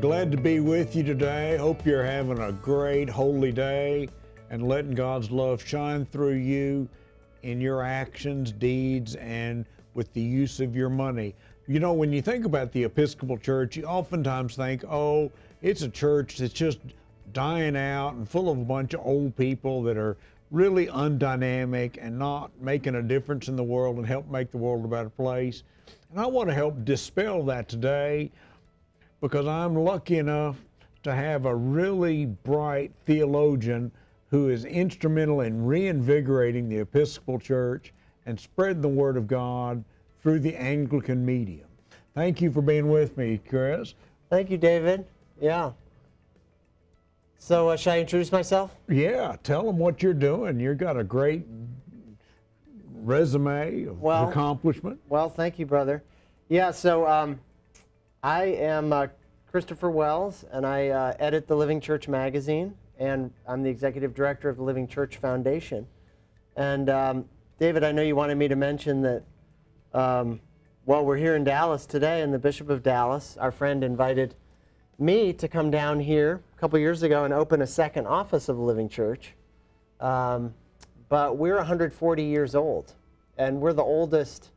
glad to be with you today. Hope you're having a great holy day and letting God's love shine through you in your actions, deeds, and with the use of your money. You know, when you think about the Episcopal Church, you oftentimes think, oh, it's a church that's just dying out and full of a bunch of old people that are really undynamic and not making a difference in the world and help make the world a better place. And I want to help dispel that today because I'm lucky enough to have a really bright theologian who is instrumental in reinvigorating the Episcopal Church and spreading the Word of God through the Anglican medium. Thank you for being with me, Chris. Thank you, David. Yeah. So, uh, should I introduce myself? Yeah, tell them what you're doing. You've got a great resume of Well- accomplishment. Well, thank you, brother. Yeah, so um, I am uh, Christopher Wells, and I uh, edit the Living Church magazine, and I'm the executive director of the Living Church Foundation. And um, David, I know you wanted me to mention that, um, well, we're here in Dallas today, and the Bishop of Dallas, our friend, invited me to come down here a couple years ago and open a second office of the Living Church. Um, but we're 140 years old, and we're the oldest.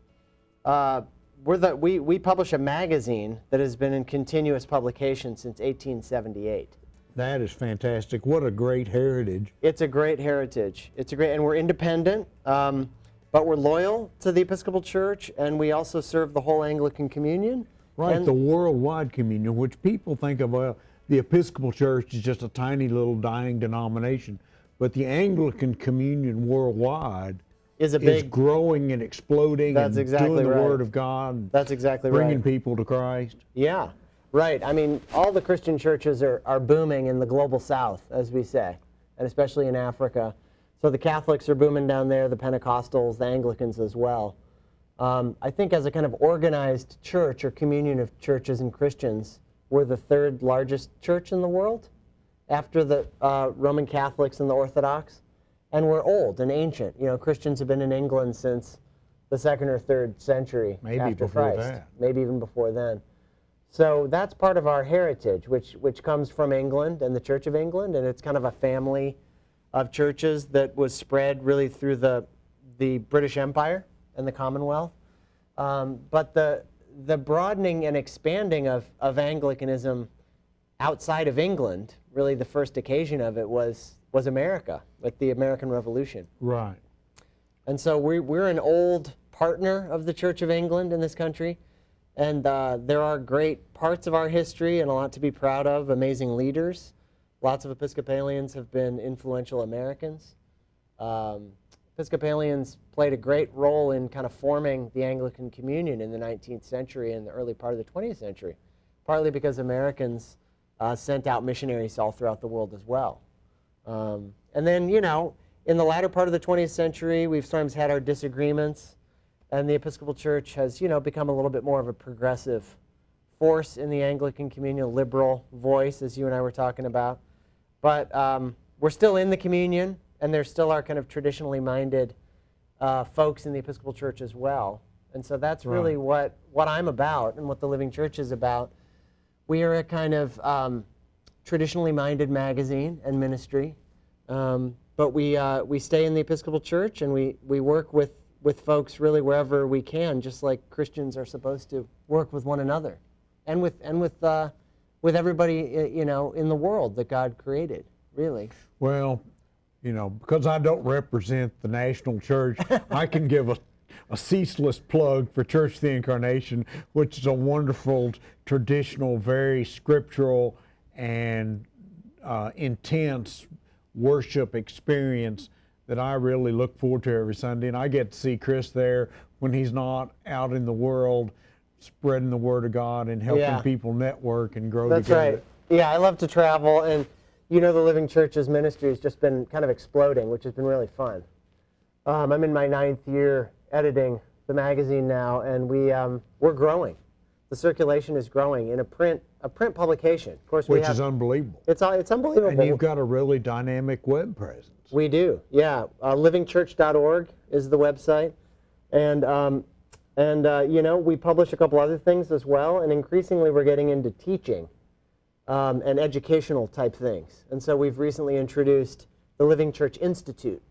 Uh, we're the, we, we publish a magazine that has been in continuous publication since 1878. That is fantastic. What a great heritage. It's a great heritage. It's a great, and we're independent, um, but we're loyal to the Episcopal Church, and we also serve the whole Anglican Communion. Right, And- the worldwide communion, which people think of, well, the Episcopal Church is just a tiny little dying denomination. But the Anglican communion worldwide Is a is big. growing and exploding That's and exactly doing the right. Word of God, That's exactly bringing right. people to Christ. Yeah, right. I mean, all the Christian churches are, are booming in the global south, as we say, and especially in Africa. So the Catholics are booming down there, the Pentecostals, the Anglicans as well. Um, I think as a kind of organized church or communion of churches and Christians, we're the third largest church in the world after the uh, Roman Catholics and the Orthodox. And we're old and ancient. You know, Christians have been in England since the second or third century Maybe after before Christ. that. Maybe even before then. So that's part of our heritage, which, which comes from England and the Church of England, and it's kind of a family of churches that was spread really through the, the British Empire and the Commonwealth. Um, but the, the broadening and expanding of, of Anglicanism outside of England, really the first occasion of it was, was America with the American Revolution. Right. And so we, we're an old partner of the Church of England in this country. And uh, there are great parts of our history and a lot to be proud of, amazing leaders. Lots of Episcopalians have been influential Americans. Um, Episcopalians played a great role in kind of forming the Anglican Communion in the 19th century and the early part of the 20th century, partly because Americans uh, sent out missionaries all throughout the world as well. Um, and then, you know, in the latter part of the 20th century, we've sometimes had our disagreements, and the Episcopal Church has, you know, become a little bit more of a progressive force in the Anglican communion, a liberal voice, as you and I were talking about. But um, we're still in the communion, and there still are kind of traditionally minded uh, folks in the Episcopal Church as well. And so that's really what, what I'm about and what the Living Church is about. We are a kind of um, traditionally minded magazine and ministry, um, but we, uh, we stay in the Episcopal Church and we, we work with, with folks really wherever we can, just like Christians are supposed to work with one another and with, and with, uh, with everybody uh, you know, in the world that God created, really. Well, you know, because I don't represent the national church, I can give a, a ceaseless plug for Church of the Incarnation, which is a wonderful, traditional, very scriptural, and uh, intense worship experience that I really look forward to every Sunday. And I get to see Chris there when he's not out in the world spreading the word of God and helping Yeah. people network and grow That's together. right. Yeah, I love to travel, and you know, the Living Church's ministry has just been kind of exploding, which has been really fun. Um, I'm in my ninth year editing the magazine now, and we um, we're growing. The circulation is growing in a print a print publication. Of course, we Which have, is unbelievable. it's all- it's unbelievable. And you've got a really dynamic web presence. We do, yeah. Uh, livingchurch.org is the website, and um, and uh, you know we publish a couple other things as well, and increasingly we're getting into teaching. um, and educational type things. And so we've recently introduced the Living Church Institute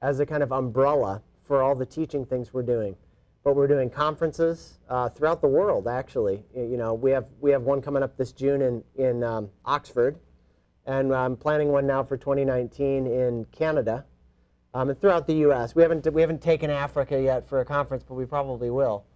as a kind of umbrella for all the teaching things we're doing. But we're doing conferences uh, throughout the world, actually. You know, we have, we have one coming up this June in, in um, Oxford, and I'm planning one now for 2019 in Canada um, and throughout the U.S. We haven't, we haven't taken Africa yet for a conference, but we probably will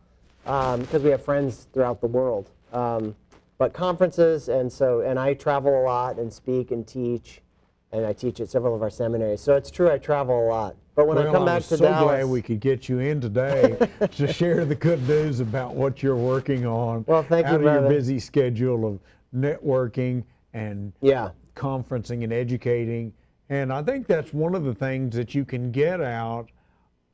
because um, we have friends throughout the world. Um, but conferences, and so, and I travel a lot and speak and teach, and I teach at several of our seminaries. So it's true, I travel a lot. But when well, I come back I was to so Dallas, glad we could get you in today to share the good news about what you're working on. Well, thank out you, of your busy schedule of networking and yeah, conferencing and educating. And I think that's one of the things that you can get out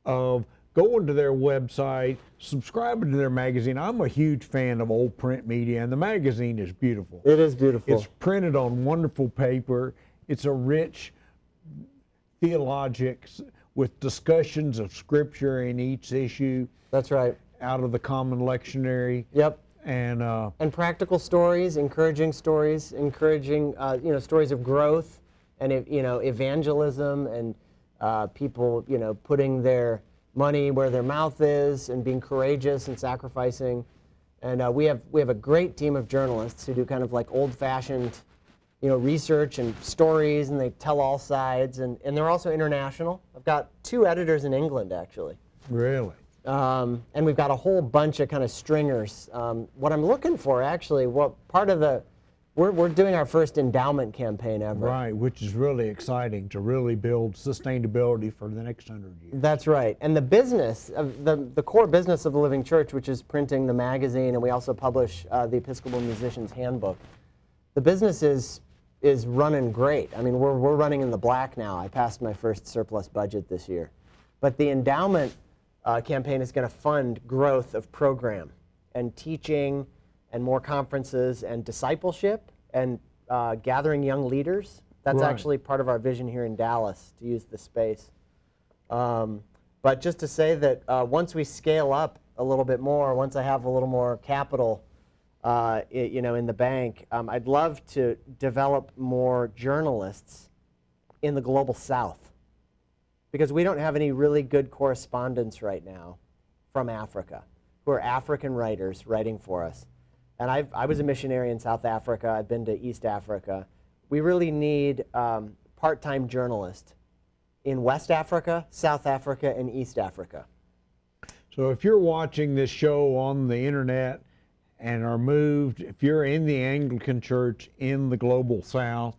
of going to their website, subscribing to their magazine. I'm a huge fan of old print media, and the magazine is beautiful. it is beautiful. It's printed on wonderful paper. It's a rich theologics with discussions of scripture in each issue That's right. out of the common lectionary. Yep. And uh, And practical stories, encouraging stories, encouraging uh, you know stories of growth and you know evangelism and uh, people you know putting their money where their mouth is and being courageous and sacrificing. And uh, we have we have a great team of journalists who do kind of like old-fashioned you know research and stories and they tell all sides and, and they're also international. I've got two editors in England actually. really, Um, and we've got a whole bunch of kind of stringers. Um, what I'm looking for, actually, what part of the, we're, we're doing our first endowment campaign ever. right, which is really exciting to really build sustainability for the next hundred years. That's right. And the business, of the, the core business of the Living Church, which is printing the magazine, and we also publish uh, the Episcopal Musician's Handbook, the business is, is running great. I mean, we're, we're running in the black now. I passed my first surplus budget this year. But the endowment uh, campaign is going to fund growth of program and teaching and more conferences and discipleship and uh, gathering young leaders. That's Right. actually part of our vision here in Dallas to use the space. Um, but just to say that uh, once we scale up a little bit more, once I have a little more capital, uh, i- you know, in the bank, um, I'd love to develop more journalists in the global South, because we don't have any really good correspondents right now from Africa, who are African writers writing for us. And I've, I was a missionary in South Africa. I've been to East Africa. We really need um, part-time journalists in West Africa, South Africa, and East Africa. So if you're watching this show on the internet and are moved, if you're in the Anglican Church in the global South,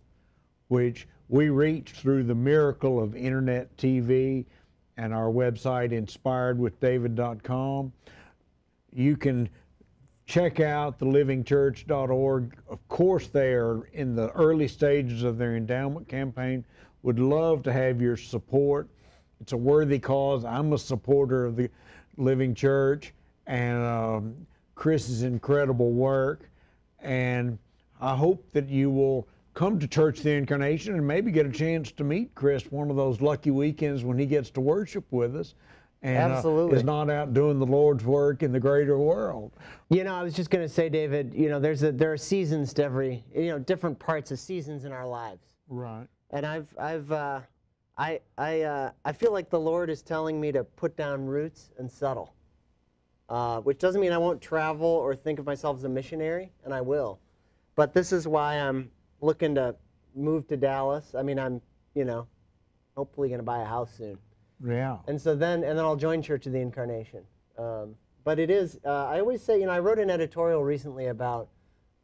which we reach through the miracle of internet TV and our website inspiredwithdavid.com, you can check out the livingchurch.org. Of course, they are in the early stages of their endowment campaign. Would love to have your support. It's a worthy cause. I'm a supporter of the Living Church and um, Chris's incredible work. And I hope that you will come to Church of the Incarnation and maybe get a chance to meet Chris one of those lucky weekends when he gets to worship with us and uh, Absolutely. is not out doing the Lord's work in the greater world. You know, I was just going to say, David. You know, there's a, there are seasons to every, you know, different parts of seasons in our lives. Right. And I've, I've, uh, I, I, uh, I feel like the Lord is telling me to put down roots and settle. Uh, which doesn't mean I won't travel or think of myself as a missionary, and I will. But this is why I'm looking to move to Dallas. I mean, I'm, you know, hopefully going to buy a house soon. Yeah. And so then, and then I'll join Church of the Incarnation. Um, but it is, uh, I always say, you know, I wrote an editorial recently about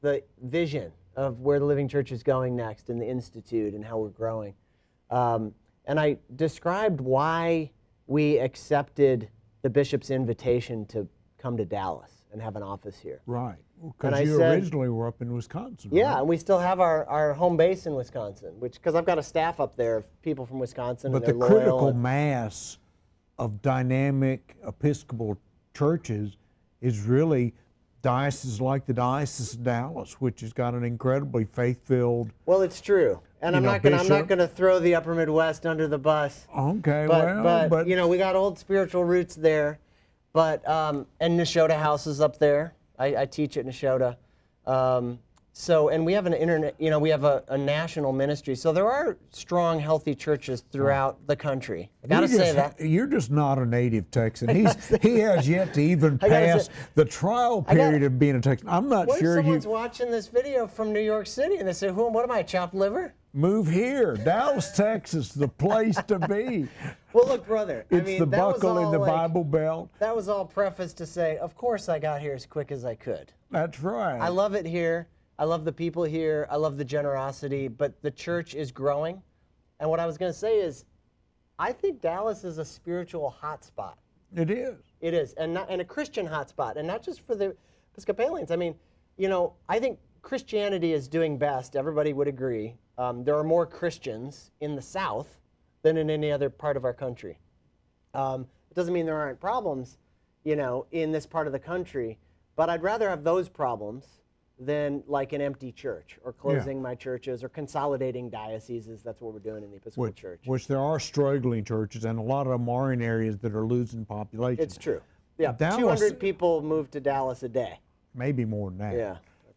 the vision of where the Living Church is going next and the Institute and how we're growing. Um, and I described why we accepted the bishop's invitation to come to Dallas and have an office here. Right. And Because I you said- originally were up in Wisconsin. Yeah, right? and we still have our, our home base in Wisconsin, which because I've got a staff up there of people from Wisconsin. But and the critical and- mass of dynamic Episcopal churches is really dioceses like the Diocese of Dallas, which has got an incredibly faith-filled. Well, it's true, and I'm know, not gonna I'm not gonna throw the Upper Midwest under the bus. Okay, But well, but, but you know we got old spiritual roots there, but um, and Nashotah House is up there. I, I teach at Nashotah, um, so, and we have an internet, you know, we have a, a national ministry. So there are strong, healthy churches throughout the country. I gotta You say just- that. You're just not a native Texan. He's, he has yet to even pass say- the trial period of being a Texan. I'm not What if sure you watching this video from New York City and they say, "Who? What am I? Chopped liver?" Move here. Dallas, Texas, the place to be. Well, look, brother. I It's mean, the that was buckle in the like- Bible Belt. That was all preface to say, of course I got here as quick as I could. That's right. I love it here. I love the people here. I love the generosity, but the church is growing. And what I was going to say is, I think Dallas is a spiritual hotspot. it is. It is, and not and a Christian hotspot, and not just for the Episcopalians. I mean, you know, I think Christianity is doing best. Everybody would agree. Um, there are more Christians in the South than in any other part of our country. Um, it doesn't mean there aren't problems, you know, in this part of the country, but I'd rather have those problems than like an empty church or closing my churches or consolidating dioceses. That's what we're doing in the Episcopal Which, Church. which there are struggling churches, and a lot of them are in areas that are losing population. It's true. Yeah, Dallas- 200 people move to Dallas a day. Maybe more than that. Yeah,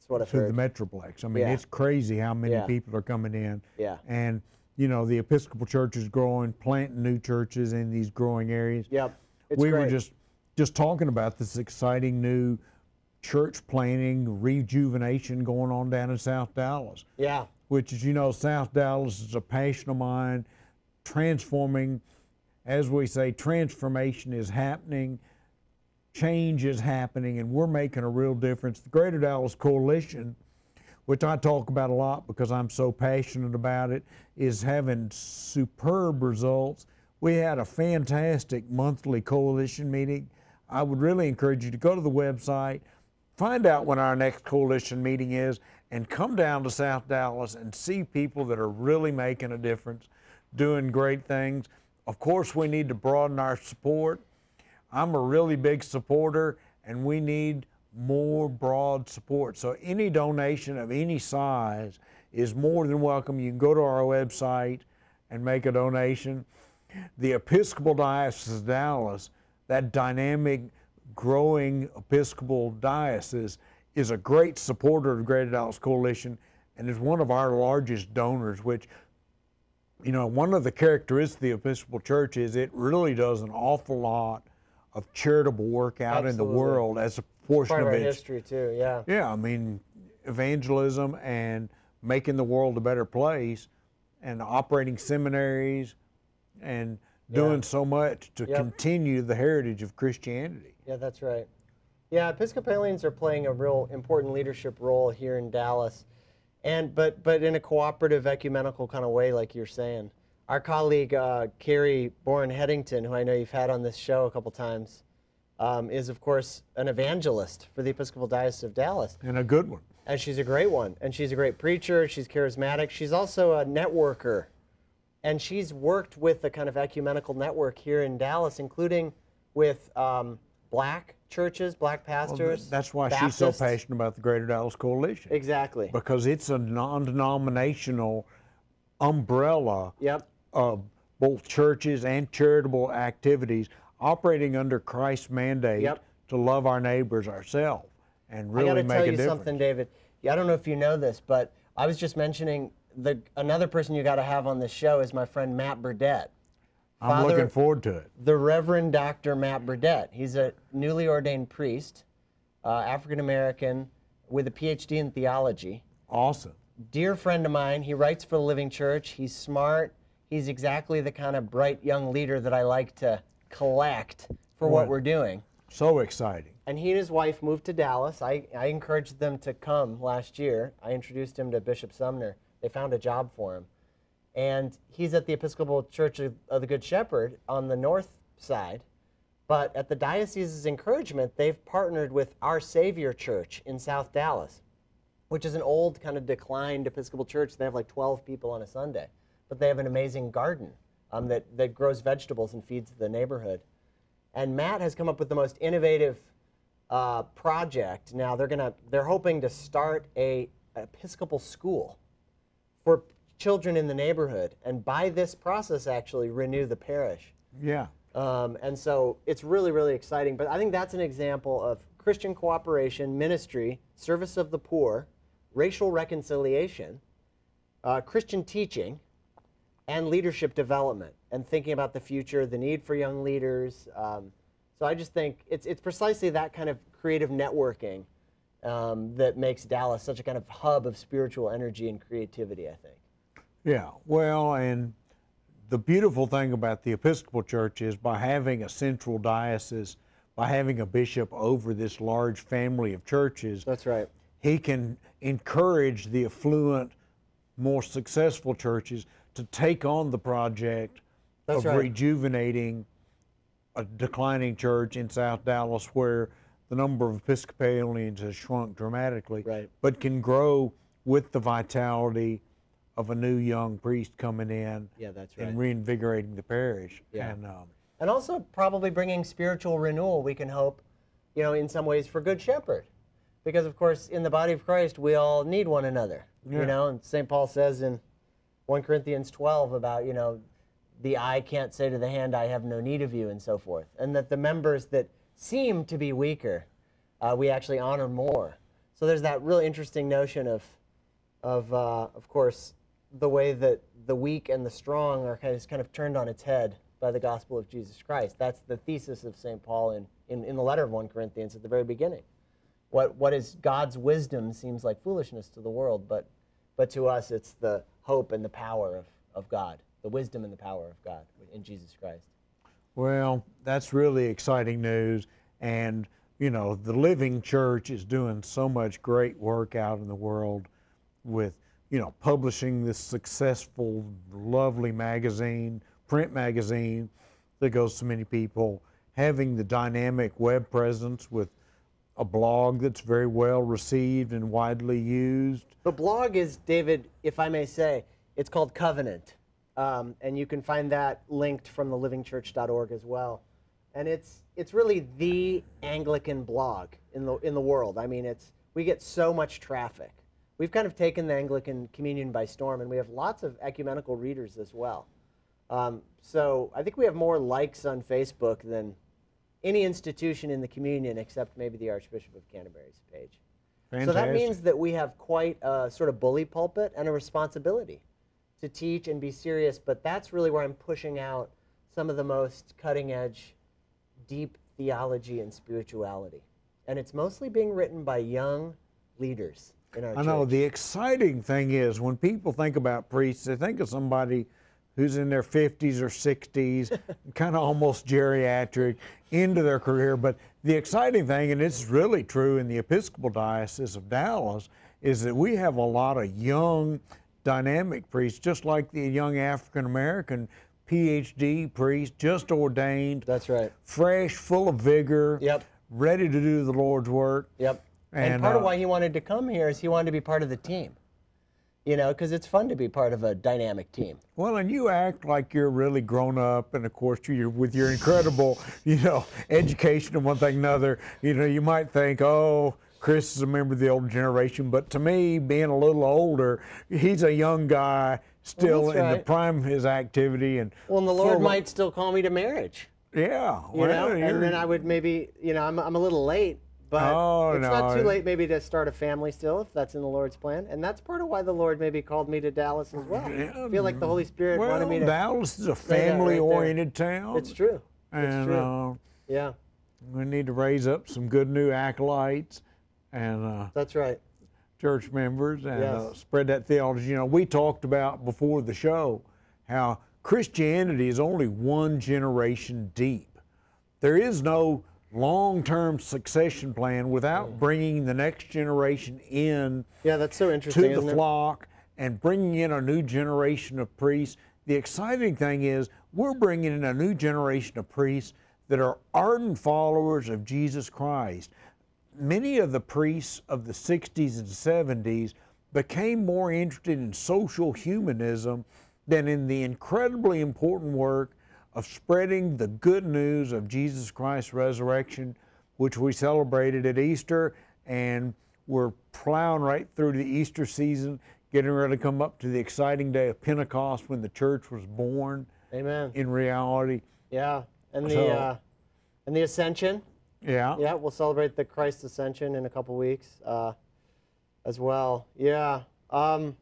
what I've to heard. the Metroplex. I mean, Yeah. it's crazy how many Yeah. people are coming in. Yeah. And, you know, the Episcopal Church is growing, planting new churches in these growing areas. Yep, it's we were just just talking about this exciting new church planting rejuvenation going on down in South Dallas, Yeah, which is, you know, South Dallas is a passion of mine, transforming, as we say, transformation is happening change is happening and we're making a real difference. The Greater Dallas Coalition, which I talk about a lot because I'm so passionate about it, is having superb results. We had a fantastic monthly coalition meeting. I would really encourage you to go to the website, find out when our next coalition meeting is, and come down to South Dallas and see people that are really making a difference, doing great things. Of course, we need to broaden our support. I'm a really big supporter, and we need more broad support. So any donation of any size is more than welcome. You can go to our website and make a donation. The Episcopal Diocese of Dallas, that dynamic, growing Episcopal diocese, is a great supporter of Greater Dallas Coalition and is one of our largest donors, which you know, one of the characteristics of the Episcopal Church is it really does an awful lot of charitable work out in the world as a portion part of of our history too. Yeah, Yeah, I mean, evangelism and making the world a better place and operating seminaries and doing so much to Yep. continue the heritage of Christianity. yeah, that's right. Yeah, Episcopalians are playing a real important leadership role here in Dallas, and but but in a cooperative, ecumenical kind of way, like you're saying. Our colleague uh, Carrie Boren Headington, who I know you've had on this show a couple times, um, is of course an evangelist for the Episcopal Diocese of Dallas. And a good one. And she's a great one. And she's a great preacher. She's charismatic. She's also a networker. And she's worked with the kind of ecumenical network here in Dallas, including with um, black churches, black pastors. That's why she's so passionate about the Greater Dallas Coalition. Exactly. Because it's a non denominational umbrella Yep. Of both churches and charitable activities operating under Christ's mandate Yep. to love our neighbors ourselves and really I got to make tell you difference. something, David. I don't know if you know this, but I was just mentioning the another person you got to have on this show is my friend Matt Burdette. I'm Father- looking forward to it. the Reverend Dr. Matt Burdette. He's a newly ordained priest, uh, African American, with a PhD in theology. Awesome. Dear friend of mine, he writes for the Living Church. He's smart. He's exactly the kind of bright young leader that I like to collect for what Right. we're doing. So exciting. And he and his wife moved to Dallas. I, I encouraged them to come last year. I introduced him to Bishop Sumner. They found a job for him. And he's at the Episcopal Church of, of the Good Shepherd on the north side. But at the diocese's encouragement, they've partnered with Our Savior Church in South Dallas, which is an old, kind of declined Episcopal church. They have like 12 people on a Sunday. But they have an amazing garden um, that, that grows vegetables and feeds the neighborhood. And Matt has come up with the most innovative uh, project. Now they're gonna they're hoping to start a Episcopal school for children in the neighborhood, and by this process, actually renew the parish. Yeah. Um, and so it's really really exciting. But I think that's an example of Christian cooperation, ministry, service of the poor, racial reconciliation, uh, Christian teaching, and leadership development, and thinking about the future, the need for young leaders. Um, so I just think it's, it's precisely that kind of creative networking um, that makes Dallas such a kind of hub of spiritual energy and creativity, I think. Yeah, well, and the beautiful thing about the Episcopal Church is by having a central diocese, by having a bishop over this large family of churches, That's right. he can encourage the affluent, more successful churches to take on the project That's of right. rejuvenating a declining church in South Dallas where the number of Episcopalians has shrunk dramatically, Right. but can grow with the vitality of a new young priest coming in Yeah, that's right. and reinvigorating the parish. Yeah. And um, and also probably bringing spiritual renewal we can hope you know in some ways for good shepherd because of course in the body of christ we all need one another Yeah. you know and st paul says in 1 corinthians 12 about you know the eye can't say to the hand i have no need of you and so forth and that the members that seem to be weaker uh, we actually honor more so there's that real interesting notion of of uh, of course the way that the weak and the strong are kind of, kind of turned on its head by the gospel of Jesus Christ. That's the thesis of St. Paul in, in, in the letter of 1 Corinthians at the very beginning. What, what is God's wisdom seems like foolishness to the world, but, but to us it's the hope and the power of, of God, the wisdom and the power of God in Jesus Christ. Well, that's really exciting news. And, you know, the Living Church is doing so much great work out in the world with, you know, publishing this successful, lovely magazine, print magazine that goes to many people, having the dynamic web presence with a blog that's very well received and widely used. The blog is, David, if I may say, it's called Covenant. Um, and you can find that linked from the livingchurch.org as well. And it's, it's really the Anglican blog in the, in the world. I mean, it's, we get so much traffic. We've kind of taken the Anglican communion by storm, and we have lots of ecumenical readers as well. Um, so I think we have more likes on Facebook than any institution in the communion except maybe the Archbishop of Canterbury's page. So that means that we have quite a sort of bully pulpit and a responsibility to teach and be serious. But that's really where I'm pushing out some of the most cutting edge, deep theology and spirituality. And it's mostly being written by young leaders in our I know the exciting thing is when people think about priests, they think of somebody who's in their 50s or 60s, kind of almost geriatric, into their career. But the exciting thing, and it's really true in the Episcopal Diocese of Dallas, is that we have a lot of young, dynamic priests, just like the young African American PhD priest, just ordained, That's right. fresh, full of vigor, Yep. ready to do the Lord's work. Yep. And, And, part of uh, why he wanted to come here is he wanted to be part of the team. You know, because it's fun to be part of a dynamic team. Well, and you act like you're really grown up, and of course, you're with your incredible, you know, education and one thing and another. You know, you might think, oh, Chris is a member of the older generation, but to me, being a little older, he's a young guy still that's in the prime of his activity, and Well, and the Lord might still call me to marriage. yeah, you know, and then I would maybe, you know, I'm, I'm a little late, but Oh, it's not too late maybe to start a family still if that's in the Lord's plan, and that's part of why the Lord maybe called me to Dallas as well. I feel like the Holy Spirit well, wanted me to. Dallas is a that right family-oriented town. It's true. and it's true. Uh, yeah, we need to raise up some good new acolytes, and. Uh, that's right. church members and uh, spread that theology. You know, we talked about before the show how Christianity is only one generation deep. There is no long term succession plan without mm. bringing the next generation in Yeah, that's so interesting to the isn't it? flock and bringing in a new generation of priests. The exciting thing is we're bringing in a new generation of priests that are ardent followers of Jesus Christ. Many of the priests of the 60s and 70s became more interested in social humanism than in the incredibly important work of spreading the good news of Jesus Christ's resurrection, which we celebrated at Easter, and we're plowing right through the Easter season, getting ready to come up to the exciting day of Pentecost when the church was born Amen. in reality. Yeah, and the So- uh, and the ascension. Yeah. Yeah, we'll celebrate the Christ ascension in a couple weeks. Uh, as well. Yeah. Um,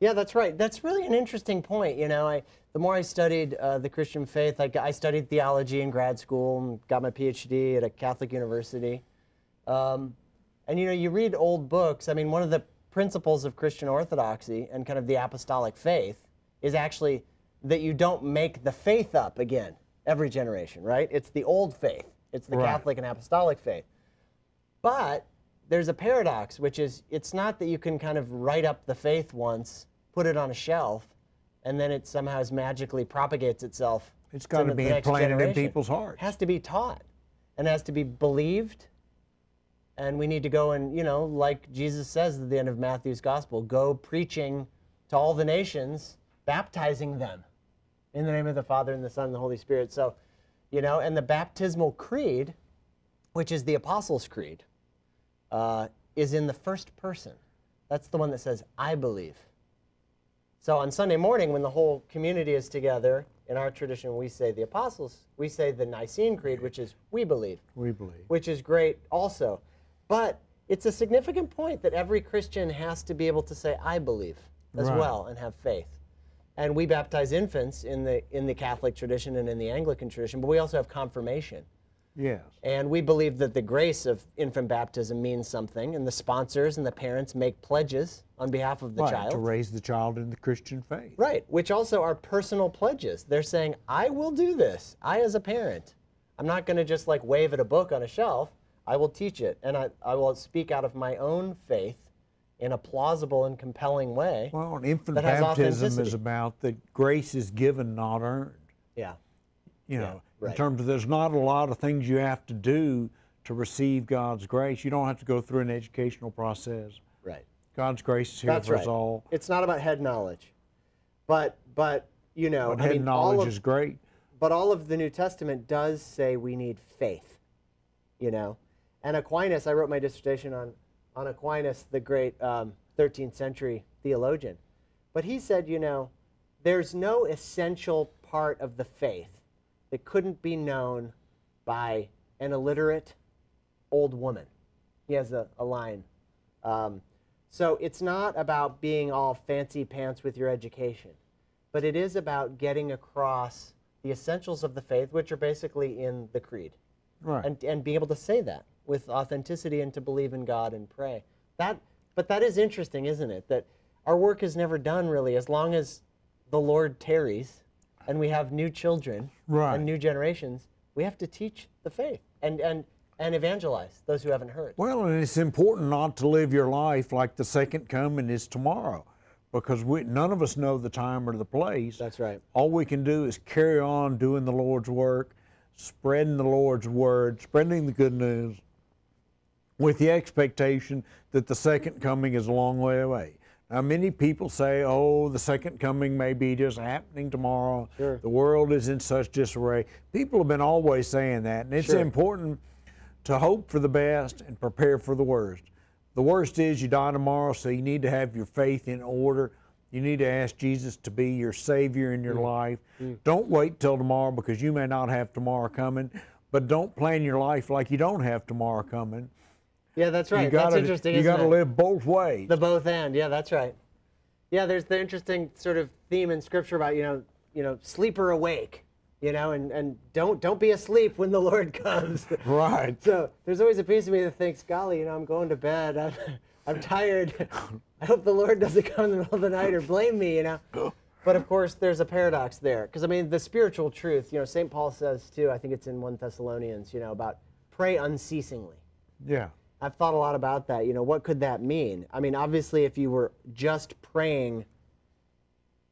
yeah, that's right. That's really an interesting point. You know, I the more I studied uh, the Christian faith, like I studied theology in grad school and got my PhD at a Catholic university. Um, and you know, you read old books. I mean, one of the principles of Christian orthodoxy and kind of the apostolic faith is actually that you don't make the faith up again every generation, right? It's the old faith. It's the Right. Catholic and apostolic faith. But there's a paradox, which is it's not that you can kind of write up the faith once, put it on a shelf, and then it somehow magically propagates itself. It's got to be implanted in people's hearts. It has to be taught and has to be believed. And we need to go and, you know, like Jesus says at the end of Matthew's gospel, go preaching to all the nations, baptizing them in the name of the Father and the Son and the Holy Spirit. So, you know, and the baptismal creed, which is the Apostles' Creed, uh, is in the first person. That's the one that says, I believe. So on Sunday morning, when the whole community is together, in our tradition, we say the Apostles, we say the Nicene Creed, which is we believe, we believe. which is great also. But it's a significant point that every Christian has to be able to say, I believe as Right. well and have faith. And we baptize infants in the, in the Catholic tradition and in the Anglican tradition, but we also have confirmation. Yes. And we believe that the grace of infant baptism means something, and the sponsors and the parents make pledges on behalf of the right, child. to raise the child in the Christian faith. Right, which also are personal pledges. They're saying, I will do this. I, as a parent, I'm not going to just like wave at a book on a shelf. I will teach it, and I, I will speak out of my own faith in a plausible and compelling way. Well, and infant baptism is about that grace is given, not earned. Yeah, You know, in right. terms of there's not a lot of things you have to do to receive God's grace. You don't have to go through an educational process. right. God's grace is here That's for right. us all. It's not about head knowledge, but but you know, But I head mean, all knowledge of, is great. But all of the New Testament does say we need faith, you know. And Aquinas, I wrote my dissertation on, on Aquinas, the great um, 13th century theologian. But he said, you know, there's no essential part of the faith that couldn't be known by an illiterate old woman. He has a, a line. Um, so it's not about being all fancy pants with your education, but it is about getting across the essentials of the faith, which are basically in the creed, Right. and, and being able to say that with authenticity and to believe in God and pray. That, but that is interesting, isn't it? That our work is never done really as long as the Lord tarries and we have new children Right. and new generations. We have to teach the faith and, and, and evangelize those who haven't heard. Well, and it's important not to live your life like the second coming is tomorrow, because we, none of us know the time or the place. That's right. All we can do is carry on doing the Lord's work, spreading the Lord's word, spreading the good news, with the expectation that the second coming is a long way away. Now, many people say, oh, the second coming may be just happening tomorrow. Sure. The world is in such disarray. People have been always saying that, and it's Sure. important to hope for the best and prepare for the worst. The worst is you die tomorrow, so you need to have your faith in order. You need to ask Jesus to be your Savior in your Mm. life. Don't wait till tomorrow because you may not have tomorrow coming, but don't plan your life like you don't have tomorrow coming. Yeah, that's right. You gotta, that's interesting. you gotta live both ways. The both and, yeah, that's right. Yeah, there's the interesting sort of theme in Scripture about you know, you know, sleep or awake, you know, and, and don't don't be asleep when the Lord comes. right. so there's always a piece of me that thinks, golly, you know, I'm going to bed. I'm, I'm tired. I hope the Lord doesn't come in the middle of the night or blame me, you know. But of course, there's a paradox there, because I mean, the spiritual truth, you know, St. Paul says too. I think it's in 1 Thessalonians, you know, about pray unceasingly. Yeah. I've thought a lot about that. You know, what could that mean? I mean, obviously, if you were just praying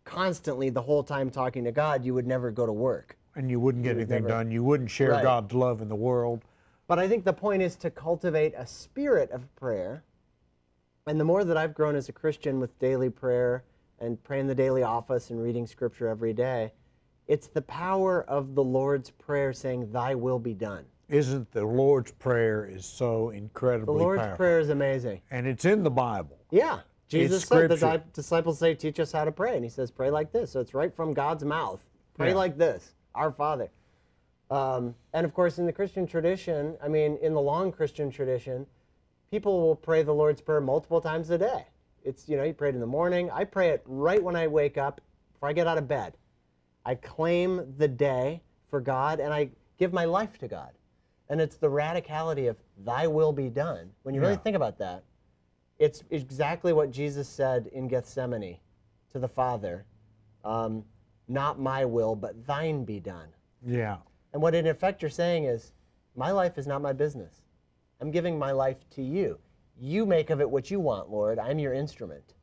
constantly the whole time talking to God, you would never go to work. And you wouldn't get anything never- done. You wouldn't share Right. God's love in the world. But I think the point is to cultivate a spirit of prayer. And the more that I've grown as a Christian with daily prayer and praying the daily office and reading scripture every day, it's the power of the Lord's Prayer saying, Thy will be done. Isn't the Lord's Prayer is so incredibly The Lord's powerful. Prayer is amazing. And it's in the Bible. Yeah. Jesus said the disciples say, teach us how to pray. And he says, pray like this. So it's right from God's mouth. Pray Yeah. like this, our Father. Um, and of course, in the Christian tradition, I mean, in the long Christian tradition, people will pray the Lord's Prayer multiple times a day. It's, you know, you pray it in the morning. I pray it right when I wake up, before I get out of bed. I claim the day for God and I give my life to God. And it's the radicality of thy will be done. When you really Yeah. think about that, it's exactly what Jesus said in Gethsemane to the Father um, Not my will, but thine be done. Yeah. And what in effect you're saying is, my life is not my business. I'm giving my life to you. You make of it what you want, Lord. I'm your instrument.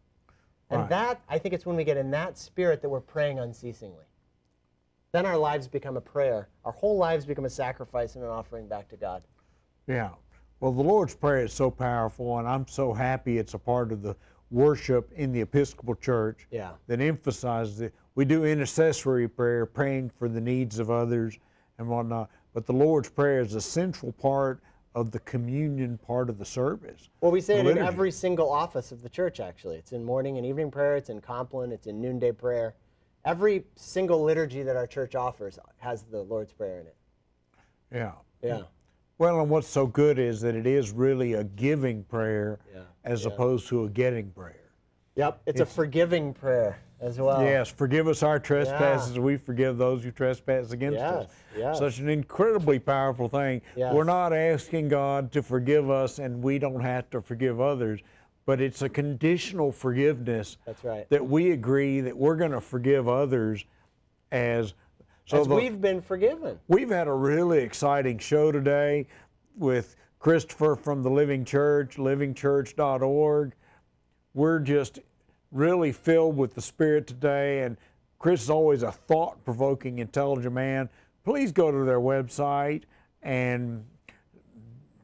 And Right. that, I think it's when we get in that spirit that we're praying unceasingly. Then our lives become a prayer. Our whole lives become a sacrifice and an offering back to God. Yeah. Well, the Lord's Prayer is so powerful, and I'm so happy it's a part of the worship in the Episcopal Church Yeah. that emphasizes it. We do intercessory prayer, praying for the needs of others and whatnot, but the Lord's Prayer is a central part of the communion part of the service. Well, we say it in every single office of the church, actually. It's in morning and evening prayer, it's in Compline, it's in noonday prayer. Every single liturgy that our church offers has the Lord's Prayer in it. Yeah. Yeah. Well, and what's so good is that it is really a giving prayer Yeah, as yeah. opposed to a getting prayer. Yep, it's, a forgiving prayer as well. Yes, forgive us our trespasses, as we forgive those who trespass against us. Yes, yes. Such an incredibly powerful thing. Yes. We're not asking God to forgive us and we don't have to forgive others, but it's a conditional forgiveness That's right. that we agree that we're going to forgive others as so As the- we've been forgiven. We've had a really exciting show today with Christopher from the Living Church, livingchurch.org. We're just really filled with the Spirit today, and Chris is always a thought provoking, intelligent man. Please go to their website and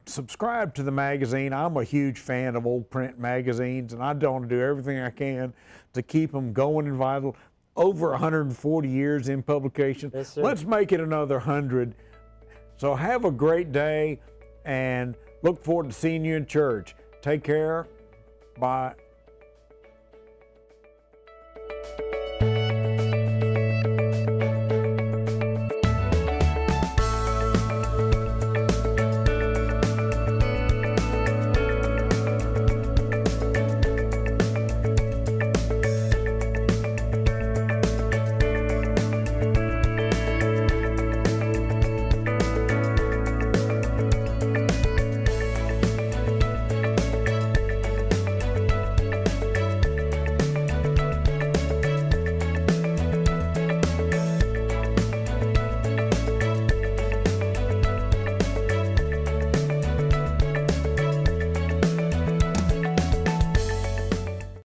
subscribe to the magazine. I'm a huge fan of old print magazines, and I want to do everything I can to keep them going and vital. Over 140 years in publication. Yes. Let's make it another 100. So have a great day and look forward to seeing you in church. Take care. Bye.